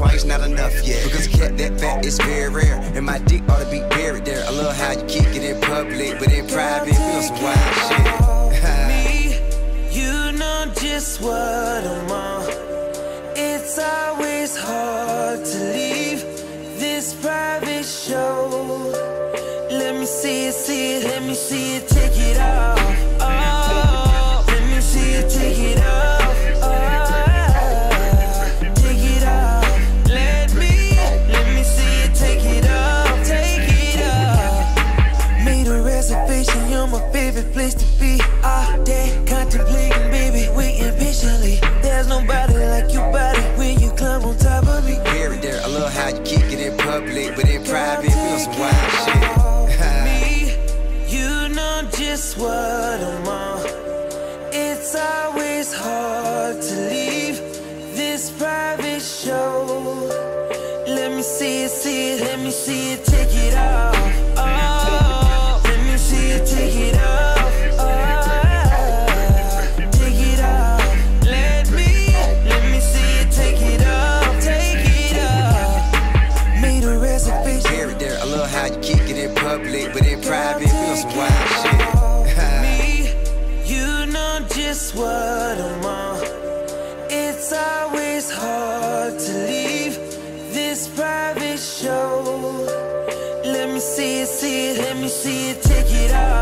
twice, not enough yet. Because a cat that fat is very rare. And my dick ought to be buried there. I love how you kick it in public, but in private, we on some wild shit. me, you know just what I'm on. It's always hard to leave this private show. Let me see it, see it, let me see it, take it off. Reservation, favorite place to be. All day contemplating, baby, waiting patiently. There's nobody like you, body when you climb on top of me. Buried there. I love how you kick it in public, but in private, we on some wild shit. me, you know just what I'm on. It's always hard to leave this private show. Let me see it, see it, let me see it, take it off. You kick it in public, but in private, we on some wild shit. me, you know just what I'm on. It's always hard to leave this private show. Let me see it, see it, let me see take it.